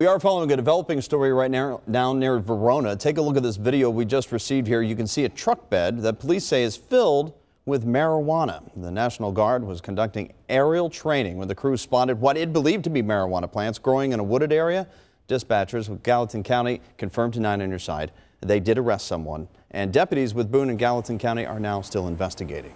We are following a developing story right now down near Verona. Take a look at this video we just received here. You can see a truck bed that police say is filled with marijuana. The National Guard was conducting aerial training when the crew spotted what it believed to be marijuana plants growing in a wooded area. Dispatchers with Gallatin County confirmed to 9 on your side they did arrest someone, and deputies with Boone and Gallatin County are now still investigating.